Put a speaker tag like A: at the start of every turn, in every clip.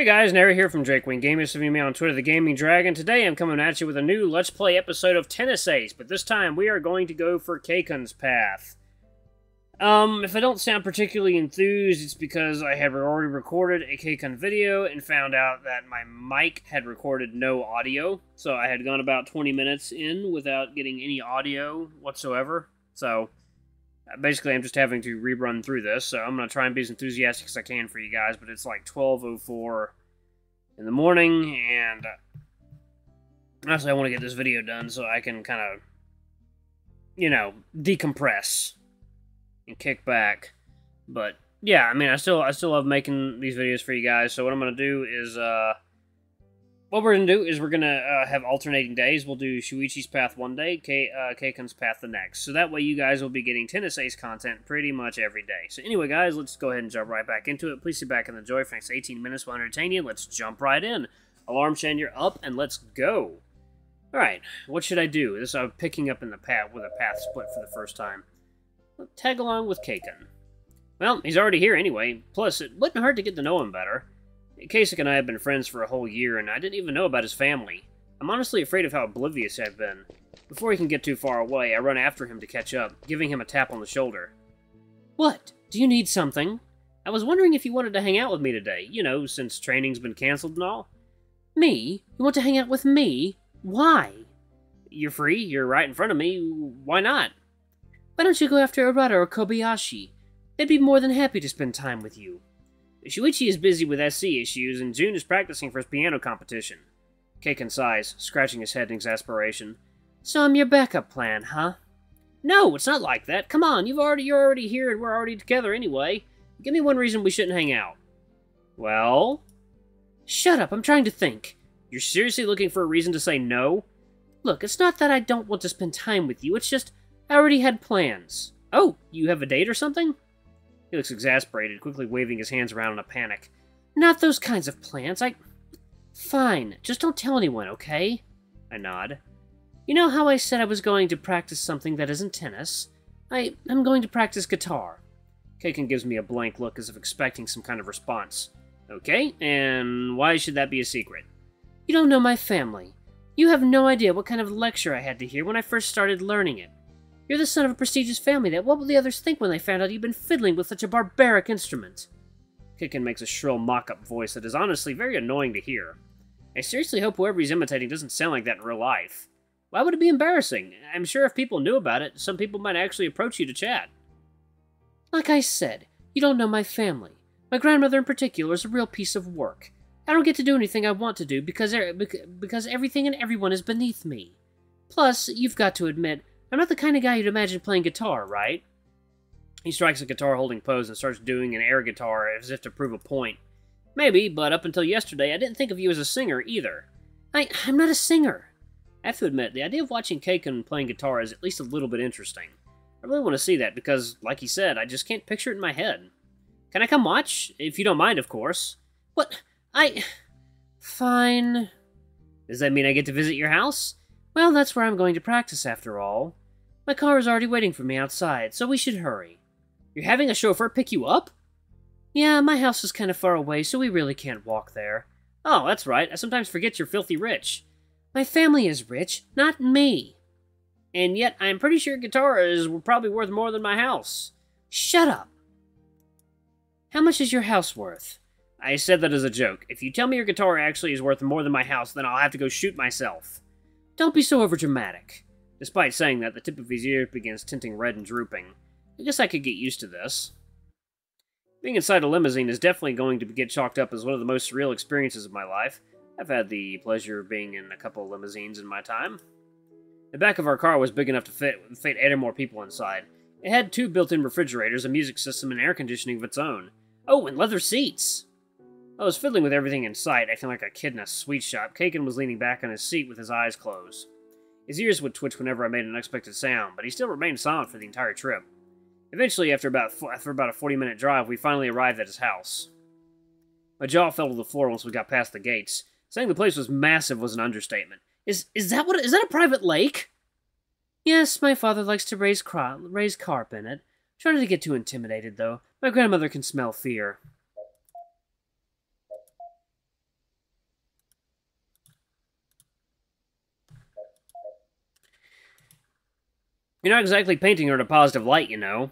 A: Hey guys, Nary here from Drake Wing Gaming, viewing me on Twitter, The Gaming Dragon. Today I'm coming at you with a new Let's Play episode of Tennis Ace, but this time we are going to go for Kaken's Path. Um, if I don't sound particularly enthused, it's because I had already recorded a Kaken video and found out that my mic had recorded no audio, so I had gone about 20 minutes in without getting any audio whatsoever, so basically I'm just having to rerun through this, so I'm going to try and be as enthusiastic as I can for you guys, but it's like 12.04 in the morning, and honestly I want to get this video done so I can kind of, you know, decompress and kick back. But yeah, I mean, I still I still love making these videos for you guys, so what I'm going to do is, uh, what we're to do is we're to uh, have alternating days. We'll do Shuichi's path one day, K uh, path the next. So that way you guys will be getting Tennis Ace content pretty much every day. So anyway, guys, let's go ahead and jump right back into it. Please sit back and enjoy for next 18 minutes will entertain you. Let's jump right in. Alarm chain, you're up, and let's go. Alright, what should I do? This I'm picking up in the path with a path split for the first time. Tag along with Kaken. Well, he's already here anyway. Plus, it wouldn't hurt to get to know him better. Kasich and I have been friends for a whole year, and I didn't even know about his family. I'm honestly afraid of how oblivious I've been. Before he can get too far away, I run after him to catch up, giving him a tap on the shoulder. What? Do you need something? I was wondering if you wanted to hang out with me today, you know, since training's been cancelled and all. Me? You want to hang out with me? Why? You're free, you're right in front of me, why not? Why don't you go after Arata or Kobayashi? They'd be more than happy to spend time with you. Shuichi is busy with SC issues, and June is practicing for his piano competition. Kaken sighs, scratching his head in exasperation. So I'm your backup plan, huh? No, it's not like that. Come on, you've already you're already here and we're already together anyway. Give me one reason we shouldn't hang out. Well? Shut up, I'm trying to think. You're seriously looking for a reason to say no? Look, it's not that I don't want to spend time with you, it's just I already had plans. Oh, you have a date or something? He looks exasperated, quickly waving his hands around in a panic. Not those kinds of plans. I. Fine. Just don't tell anyone, okay? I nod. You know how I said I was going to practice something that isn't tennis? I. I am going to practice guitar. Kaken gives me a blank look as if expecting some kind of response. Okay, and why should that be a secret? You don't know my family. You have no idea what kind of lecture I had to hear when I first started learning it. You're the son of a prestigious family that what will the others think when they found out you've been fiddling with such a barbaric instrument? Kicken makes a shrill mock-up voice that is honestly very annoying to hear. I seriously hope whoever he's imitating doesn't sound like that in real life. Why would it be embarrassing? I'm sure if people knew about it, some people might actually approach you to chat. Like I said, you don't know my family. My grandmother in particular is a real piece of work. I don't get to do anything I want to do because, er because everything and everyone is beneath me. Plus, you've got to admit, I'm not the kind of guy you'd imagine playing guitar, right? He strikes a guitar holding pose and starts doing an air guitar as if to prove a point. Maybe, but up until yesterday, I didn't think of you as a singer either. I, I'm not a singer. I have to admit, the idea of watching Kaken playing guitar is at least a little bit interesting. I really want to see that because, like he said, I just can't picture it in my head. Can I come watch? If you don't mind, of course. What? I... Fine. Does that mean I get to visit your house? Well, that's where I'm going to practice after all. My car is already waiting for me outside, so we should hurry. You're having a chauffeur pick you up? Yeah, my house is kind of far away, so we really can't walk there. Oh, that's right. I sometimes forget you're filthy rich. My family is rich, not me. And yet, I'm pretty sure guitar is probably worth more than my house. Shut up. How much is your house worth? I said that as a joke. If you tell me your guitar actually is worth more than my house, then I'll have to go shoot myself. Don't be so overdramatic. Despite saying that, the tip of his ear begins tinting red and drooping. I guess I could get used to this. Being inside a limousine is definitely going to get chalked up as one of the most surreal experiences of my life. I've had the pleasure of being in a couple of limousines in my time. The back of our car was big enough to fit, fit eight or more people inside. It had two built-in refrigerators, a music system, and air conditioning of its own. Oh, and leather seats! I was fiddling with everything in sight, acting like a kid in a sweet shop. Kaken was leaning back on his seat with his eyes closed. His ears would twitch whenever I made an unexpected sound, but he still remained silent for the entire trip. Eventually, after about after about a 40-minute drive, we finally arrived at his house. My jaw fell to the floor once we got past the gates. Saying the place was massive was an understatement. Is is that what is that a private lake? Yes, my father likes to raise raise carp in it. Try not to get too intimidated, though. My grandmother can smell fear. You're not exactly painting her in a positive light, you know.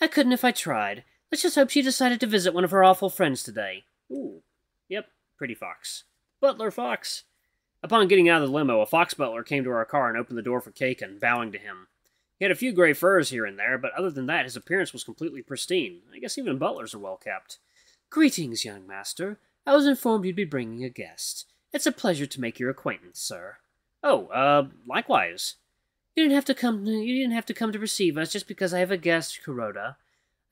A: I couldn't if I tried. Let's just hope she decided to visit one of her awful friends today. Ooh. Yep, pretty fox. Butler Fox. Upon getting out of the limo, a fox butler came to our car and opened the door for Kaken, bowing to him. He had a few gray furs here and there, but other than that, his appearance was completely pristine. I guess even butlers are well kept. Greetings, young master. I was informed you'd be bringing a guest. It's a pleasure to make your acquaintance, sir. Oh, uh, likewise. You didn't have to come. You didn't have to come to receive us just because I have a guest, Kuroda.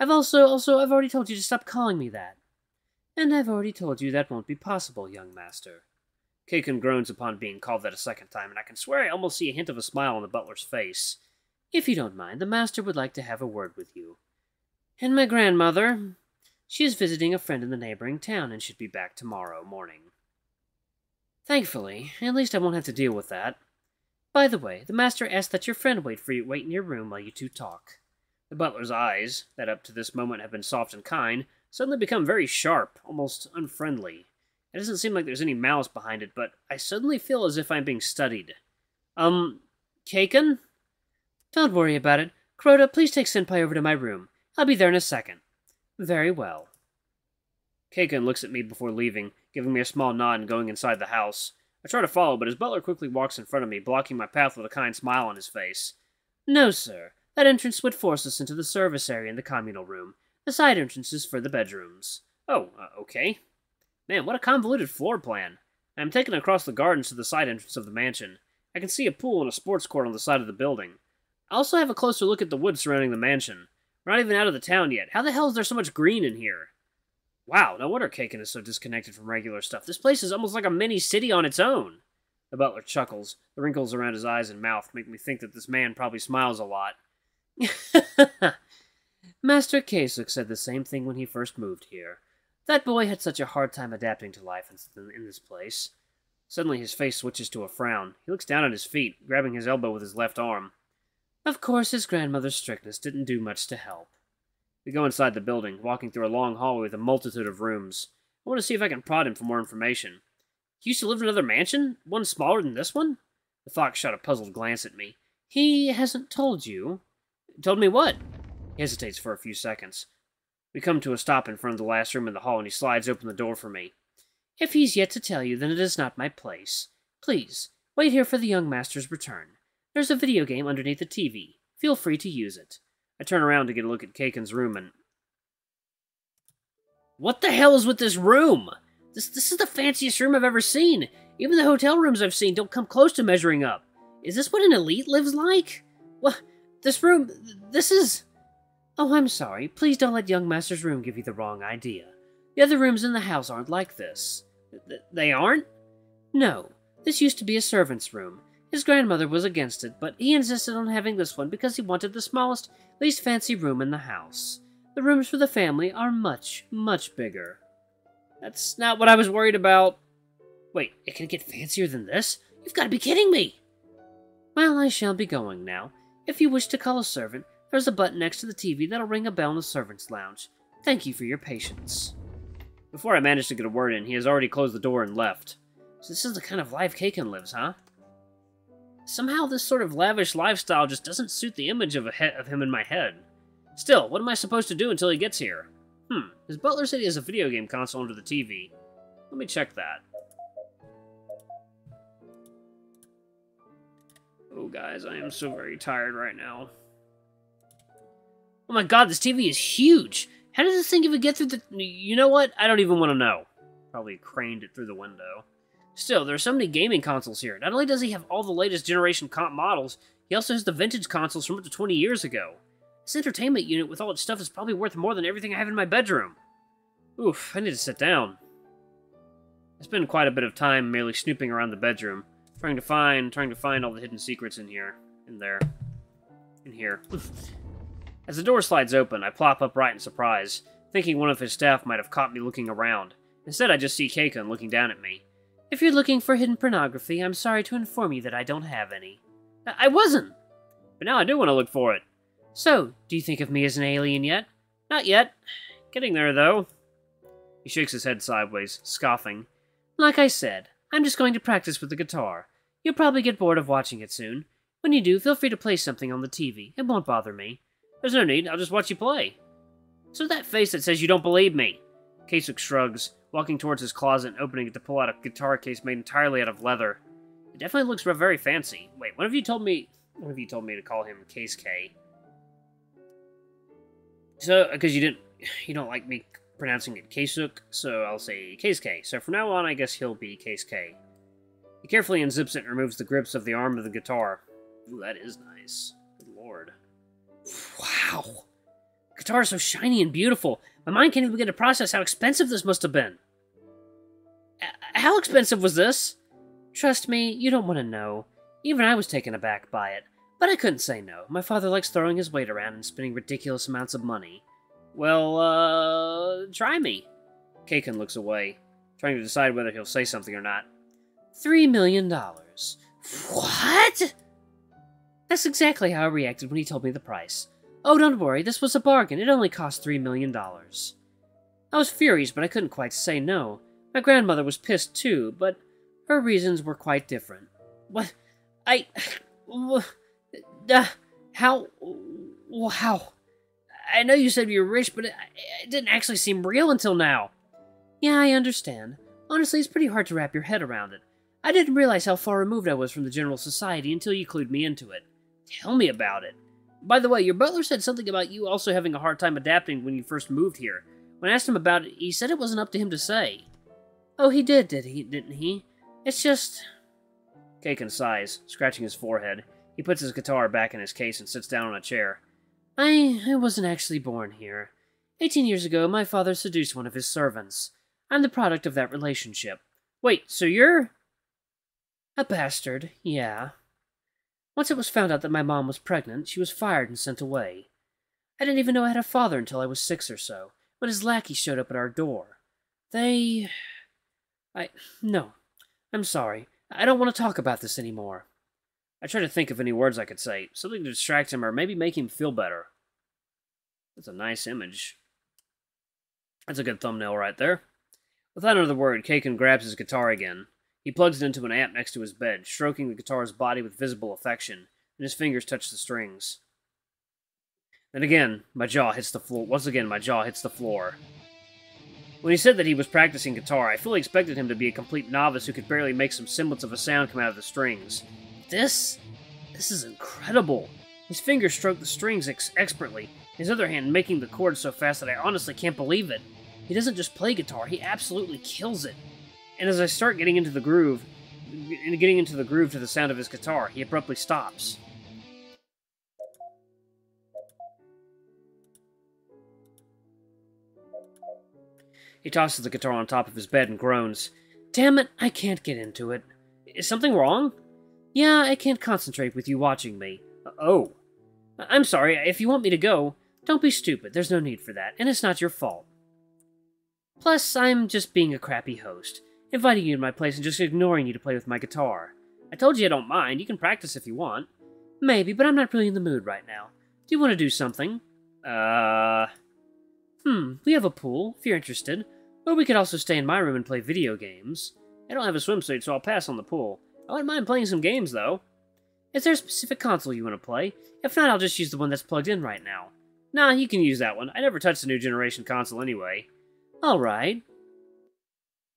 A: I've also, also, I've already told you to stop calling me that. And I've already told you that won't be possible, young master. Kaken groans upon being called that a second time, and I can swear I almost see a hint of a smile on the butler's face. If you don't mind, the master would like to have a word with you. And my grandmother, she is visiting a friend in the neighboring town and should be back tomorrow morning. Thankfully, at least I won't have to deal with that. By the way, the master asked that your friend wait for you wait in your room while you two talk. The butler's eyes, that up to this moment have been soft and kind, suddenly become very sharp, almost unfriendly. It doesn't seem like there's any malice behind it, but I suddenly feel as if I'm being studied. Um, Kaken? Don't worry about it. Kuroda, please take Senpai over to my room. I'll be there in a second. Very well. Kaken looks at me before leaving, giving me a small nod and going inside the house. I try to follow, but his butler quickly walks in front of me, blocking my path with a kind smile on his face. No, sir. That entrance would force us into the service area in the communal room. The side entrance is for the bedrooms. Oh, uh, okay. Man, what a convoluted floor plan. I am taken across the gardens to the side entrance of the mansion. I can see a pool and a sports court on the side of the building. I also have a closer look at the woods surrounding the mansion. We're not even out of the town yet. How the hell is there so much green in here? Wow, no wonder Kaken is so disconnected from regular stuff. This place is almost like a mini city on its own. The butler chuckles. The wrinkles around his eyes and mouth make me think that this man probably smiles a lot. Master Kasuk said the same thing when he first moved here. That boy had such a hard time adapting to life in, in this place. Suddenly his face switches to a frown. He looks down at his feet, grabbing his elbow with his left arm. Of course, his grandmother's strictness didn't do much to help. We go inside the building, walking through a long hallway with a multitude of rooms. I want to see if I can prod him for more information. He used to live in another mansion? One smaller than this one? The fox shot a puzzled glance at me. He hasn't told you. Told me what? He hesitates for a few seconds. We come to a stop in front of the last room in the hall, and he slides open the door for me. If he's yet to tell you, then it is not my place. Please, wait here for the young master's return. There's a video game underneath the TV. Feel free to use it. I turn around to get a look at Kaken's room and... What the hell is with this room? This, this is the fanciest room I've ever seen. Even the hotel rooms I've seen don't come close to measuring up. Is this what an elite lives like? What? This room... This is... Oh, I'm sorry. Please don't let young master's room give you the wrong idea. The other rooms in the house aren't like this. Th they aren't? No. This used to be a servant's room. His grandmother was against it, but he insisted on having this one because he wanted the smallest, least fancy room in the house. The rooms for the family are much, much bigger. That's not what I was worried about. Wait, it can get fancier than this? You've got to be kidding me! Well, I shall be going now. If you wish to call a servant, there's a button next to the TV that'll ring a bell in the servants' lounge. Thank you for your patience. Before I managed to get a word in, he has already closed the door and left. So this is the kind of life Kaken lives, huh? Somehow this sort of lavish lifestyle just doesn't suit the image of, of him in my head. Still, what am I supposed to do until he gets here? Hmm, his butler said he has a video game console under the TV. Let me check that. Oh, guys, I am so very tired right now. Oh my god, this TV is huge! How does this thing even get through the... You know what? I don't even want to know. Probably craned it through the window. Still, there are so many gaming consoles here. Not only does he have all the latest generation comp models, he also has the vintage consoles from up to 20 years ago. This entertainment unit with all its stuff is probably worth more than everything I have in my bedroom. Oof, I need to sit down. I spend quite a bit of time merely snooping around the bedroom, trying to find, trying to find all the hidden secrets in here, in there, in here. As the door slides open, I plop upright in surprise, thinking one of his staff might have caught me looking around. Instead, I just see Kaken looking down at me. If you're looking for hidden pornography, I'm sorry to inform you that I don't have any. I, wasn't! But now I do want to look for it. So, do you think of me as an alien yet? Not yet. Getting there, though. He shakes his head sideways, scoffing. Like I said, I'm just going to practice with the guitar. You'll probably get bored of watching it soon. When you do, feel free to play something on the TV. It won't bother me. There's no need, I'll just watch you play. So that face that says you don't believe me. Kasuk shrugs, walking towards his closet and opening it to pull out a guitar case made entirely out of leather. It definitely looks very fancy. Wait, what have you told me? What have you told me to call him Case K? So, uh, because you didn't, you don't like me pronouncing it Kasuk, so I'll say Case K. So from now on, I guess he'll be Case K. He carefully unzips it and removes the grips of the arm of the guitar. Ooh, that is nice. Good lord. Wow. Guitar is so shiny and beautiful. My mind can't even begin to process how expensive this must have been. How expensive was this? Trust me, you don't want to know. Even I was taken aback by it. But I couldn't say no. My father likes throwing his weight around and spending ridiculous amounts of money. Well, uh, try me. Kaken looks away, trying to decide whether he'll say something or not. Three million dollars. What? That's exactly how I reacted when he told me the price. Oh, don't worry, this was a bargain. It only cost three million dollars. I was furious, but I couldn't quite say no. My grandmother was pissed too, but her reasons were quite different. What? I. Uh, how? Wow. I know you said you were rich, but it didn't actually seem real until now. Yeah, I understand. Honestly, it's pretty hard to wrap your head around it. I didn't realize how far removed I was from the general society until you clued me into it. Tell me about it. By the way, your butler said something about you also having a hard time adapting when you first moved here. When I asked him about it, he said it wasn't up to him to say. Oh, he did, did he? Didn't he? It's just... Kaken sighs, scratching his forehead. He puts his guitar back in his case and sits down on a chair. I, I wasn't actually born here. Eighteen years ago, my father seduced one of his servants. I'm the product of that relationship. Wait, so you're... A bastard, yeah. Once it was found out that my mom was pregnant, she was fired and sent away. I didn't even know I had a father until I was six or so, when his lackey showed up at our door. They... I... No. I'm sorry. I don't want to talk about this anymore. I tried to think of any words I could say, something to distract him or maybe make him feel better. That's a nice image. That's a good thumbnail right there. Without another word, Kaken grabs his guitar again. He plugs it into an amp next to his bed, stroking the guitar's body with visible affection, and his fingers touch the strings. Then again, my jaw hits the floor. Once again, my jaw hits the floor. When he said that he was practicing guitar, I fully expected him to be a complete novice who could barely make some semblance of a sound come out of the strings. This? This is incredible. His fingers stroke the strings ex expertly, his other hand making the chords so fast that I honestly can't believe it. He doesn't just play guitar, he absolutely kills it. And as I start getting into the groove, getting into the groove to the sound of his guitar, he abruptly stops. He tosses the guitar on top of his bed and groans. Damn it, I can't get into it. Is something wrong? Yeah, I can't concentrate with you watching me. Uh, oh. I'm sorry, if you want me to go, don't be stupid, there's no need for that, and it's not your fault. Plus, I'm just being a crappy host, inviting you to my place and just ignoring you to play with my guitar. I told you I don't mind, you can practice if you want. Maybe, but I'm not really in the mood right now. Do you want to do something? Uh... Hmm, we have a pool, if you're interested. Or we could also stay in my room and play video games. I don't have a swimsuit, so I'll pass on the pool. I wouldn't mind playing some games, though. Is there a specific console you want to play? If not, I'll just use the one that's plugged in right now. Nah, you can use that one. I never touched the new generation console anyway. Alright.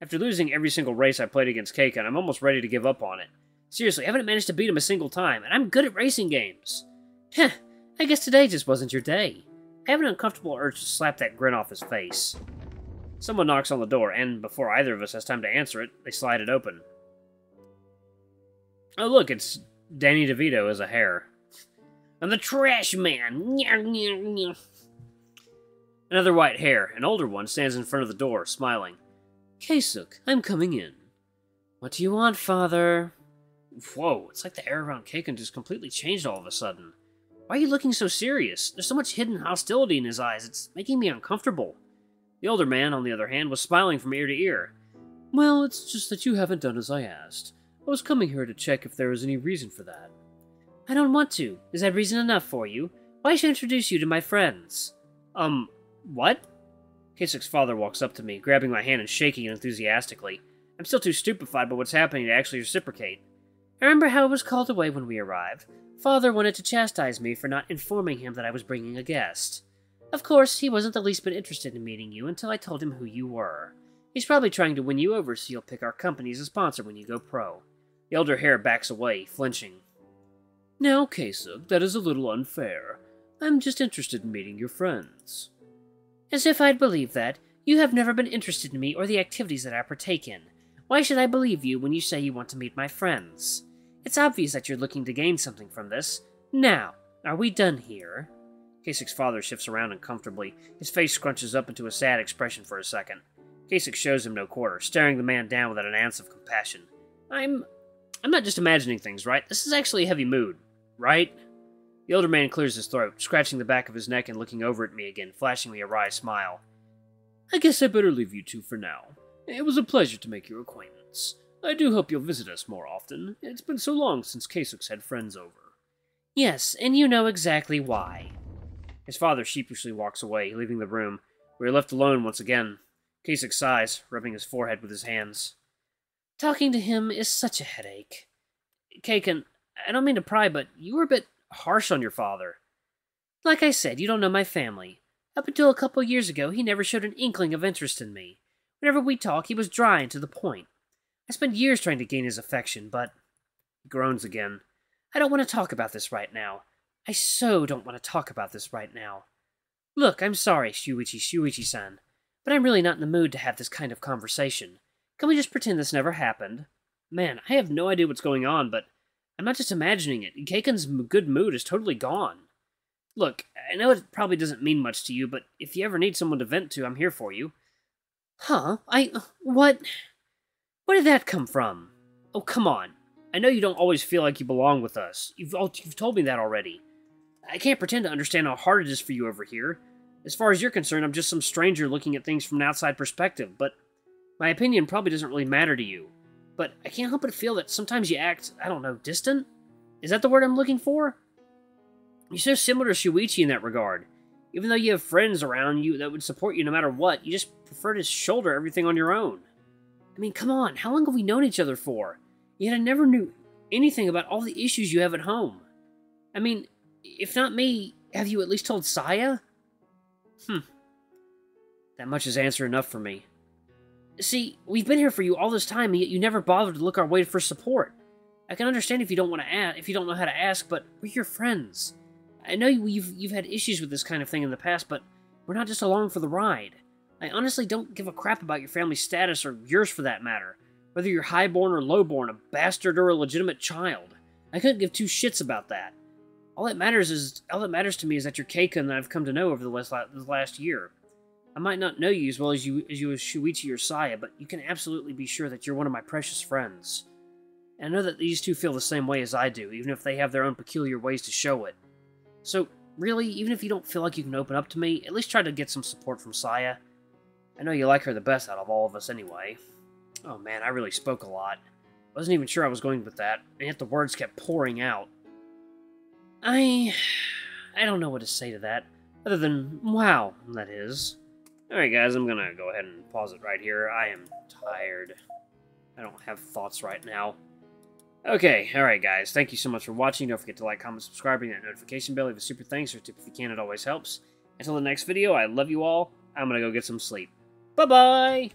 A: After losing every single race I played against Kaken, I'm almost ready to give up on it. Seriously, I haven't managed to beat him a single time, and I'm good at racing games. Heh, I guess today just wasn't your day. I have an uncomfortable urge to slap that grin off his face. Someone knocks on the door, and before either of us has time to answer it, they slide it open. Oh, look, it's Danny DeVito as a hare. I'm the trash man. Another white hare, an older one, stands in front of the door, smiling. Kasuk, I'm coming in. What do you want, father? Whoa, it's like the air around Kaken just completely changed all of a sudden. Why are you looking so serious? There's so much hidden hostility in his eyes, it's making me uncomfortable. The older man, on the other hand, was smiling from ear to ear. Well, it's just that you haven't done as I asked. I was coming here to check if there was any reason for that. I don't want to. Is that reason enough for you? Why should I introduce you to my friends? Um, what? Kasuk's father walks up to me, grabbing my hand and shaking it enthusiastically. I'm still too stupefied by what's happening to actually reciprocate. I remember how I was called away when we arrived. Father wanted to chastise me for not informing him that I was bringing a guest. Of course, he wasn't the least bit interested in meeting you until I told him who you were. He's probably trying to win you over so you'll pick our company as a sponsor when you go pro. The elder hare backs away, flinching. Now, Kasuk, that is a little unfair. I'm just interested in meeting your friends. As if I'd believe that. You have never been interested in me or the activities that I partake in. Why should I believe you when you say you want to meet my friends? It's obvious that you're looking to gain something from this. Now, are we done here? Kasich's father shifts around uncomfortably. His face scrunches up into a sad expression for a second. Kasich shows him no quarter, staring the man down without an ounce of compassion. I'm... I'm not just imagining things, right? This is actually a heavy mood, right? The older man clears his throat, scratching the back of his neck and looking over at me again, flashing me a wry smile. I guess I better leave you two for now. It was a pleasure to make your acquaintance. I do hope you'll visit us more often. It's been so long since Kasuk's had friends over. Yes, and you know exactly why. His father sheepishly walks away, leaving the room. We are left alone once again. Kasich sighs, rubbing his forehead with his hands. Talking to him is such a headache. Kaken, I don't mean to pry, but you were a bit harsh on your father. Like I said, you don't know my family. Up until a couple years ago, he never showed an inkling of interest in me. Whenever we talk, he was dry and to the point. I spent years trying to gain his affection, but... He groans again. I don't want to talk about this right now. I so don't want to talk about this right now. Look, I'm sorry, Shuichi Shuichi-san, but I'm really not in the mood to have this kind of conversation. Can we just pretend this never happened? Man, I have no idea what's going on, but I'm not just imagining it. Keiken's good mood is totally gone. Look, I know it probably doesn't mean much to you, but if you ever need someone to vent to, I'm here for you. Huh? I... what... Where did that come from? Oh, come on. I know you don't always feel like you belong with us. You've, you've told me that already. I can't pretend to understand how hard it is for you over here. As far as you're concerned, I'm just some stranger looking at things from an outside perspective, but my opinion probably doesn't really matter to you. But I can't help but feel that sometimes you act, I don't know, distant? Is that the word I'm looking for? You're so similar to Shuichi in that regard. Even though you have friends around you that would support you no matter what, you just prefer to shoulder everything on your own. I mean, come on, how long have we known each other for? Yet I never knew anything about all the issues you have at home. I mean, if not me, have you at least told Saya? Hmm. That much is answer enough for me. See, we've been here for you all this time, and yet you never bothered to look our way for support. I can understand if you don't want to ask, if you don't know how to ask, but we're your friends. I know you've you've had issues with this kind of thing in the past, but we're not just along for the ride. I honestly don't give a crap about your family status or yours for that matter. Whether you're highborn or lowborn, a bastard or a legitimate child. I couldn't give two shits about that. All that matters is all that matters to me is that you're Keiko that I've come to know over the last, the last year. I might not know you as well as you as you as Shuichi or Saya, but you can absolutely be sure that you're one of my precious friends. And I know that these two feel the same way as I do, even if they have their own peculiar ways to show it. So, really, even if you don't feel like you can open up to me, at least try to get some support from Saya. I know you like her the best out of all of us anyway. Oh man, I really spoke a lot. I Wasn't even sure I was going with that, and yet the words kept pouring out. I... I don't know what to say to that, other than, wow, that is. Alright guys, I'm gonna go ahead and pause it right here. I am tired. I don't have thoughts right now. Okay, alright guys, thank you so much for watching. Don't forget to like, comment, subscribe, ring that notification bell, leave a super thanks or tip if you can, it always helps. Until the next video, I love you all. I'm gonna go get some sleep. Bye-bye!